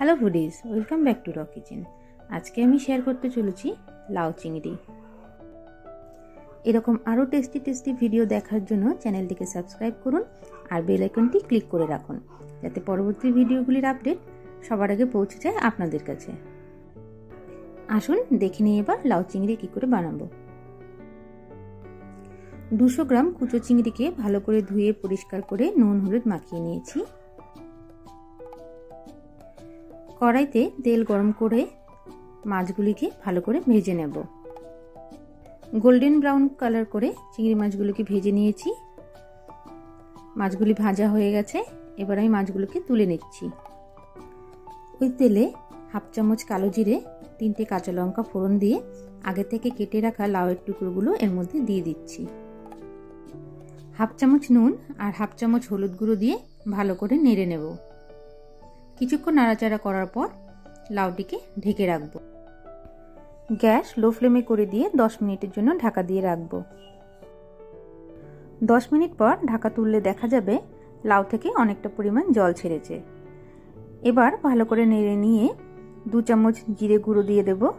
Hello foodies welcome back to our kitchen আজকে আমি share করতে চলেছি লাউ চিংড়ি। এরকম আরও টেস্টি টেস্টি ভিডিও দেখার জন্য চ্যানেলটিকে সাবস্ক্রাইব করুন আর বেল আইকনটি ক্লিক করে রাখুন, যাতে পরবর্তী ভিডিওগুলির আপডেট সবার আগে পৌঁছে যায় আপনাদের কাছে। আসুন দেখে নিয়ে এবার লাউ চিংড়ি কী করে বানাবো। দুশো গ্রাম কুচো চিংড়িকে ভালো করে ধুয়ে পরিষ্কার করে নুন, হলুদ মাখিয়ে নিয়েছি। কড়াইতে তেল গরম করে মাছগুলিকে ভালো করে ভেজে নেব। গোল্ডেন ব্রাউন কালার করে চিংড়ি মাছগুলোকে ভেজে নিয়েছি। মাছগুলি ভাজা হয়ে গেছে, এবার আমি মাছগুলোকে তুলে নিচ্ছি। ওই তেলে হাফ চামচ কালো জিরে, তিনটে কাঁচা লঙ্কা ফোড়ন দিয়ে আগে থেকে কেটে রাখা লাউয়ের টুকরোগুলো এর মধ্যে দিয়ে দিচ্ছি। হাফ চামচ নুন আর হাফ চামচ হলুদ গুঁড়ো দিয়ে ভালো করে নেড়ে নেব। কিছুক্ষণ নাড়াচাড়া করার পর লাউটিকে ঢেকে রাখব। গ্যাস লো ফ্লেমে করে দিয়ে দশ মিনিটের জন্য ঢাকা দিয়ে রাখব। দশ মিনিট পর ঢাকা তুললে দেখা যাবে লাউ থেকে অনেকটা পরিমাণ জল ছেড়েছে। এবার ভালো করে নেড়ে নিয়ে দু চামচ জিরে গুঁড়ো দিয়ে দেব।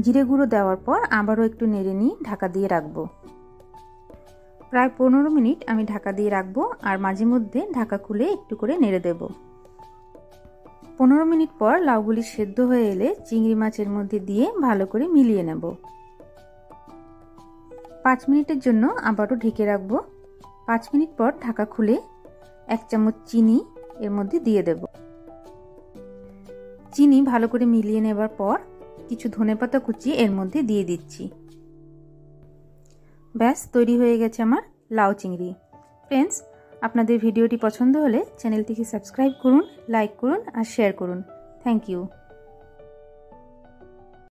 জিরে গুঁড়ো দেওয়ার পর আবারও একটু নেড়ে নিয়ে ঢাকা দিয়ে রাখব। প্রায় পনেরো মিনিট আমি ঢাকা দিয়ে রাখব আর মাঝে মধ্যে ঢাকা খুলে একটু করে নেড়ে দেব। পনেরো মিনিট পর লাউগুলি সেদ্ধ হয়ে এলে চিংড়ি মাছের মধ্যে দিয়ে ভালো করে মিলিয়ে নেব। পাঁচ মিনিটের জন্য আবারও ঢেকে রাখব। পাঁচ মিনিট পর ঢাকা খুলে এক চামচ চিনি এর মধ্যে দিয়ে দেব। চিনি ভালো করে মিলিয়ে নেবার পর কিছু ধনেপাতা কুচি এর মধ্যে দিয়ে দিচ্ছি। ব্যাস, তৈরি হয়ে গেছে আমার লাউ চিংড়ি। ফ্রেন্ডস আপনাদের ভিডিওটি পছন্দ হলে চ্যানেলটিকে সাবস্ক্রাইব করুন, লাইক করুন আর শেয়ার করুন। Thank you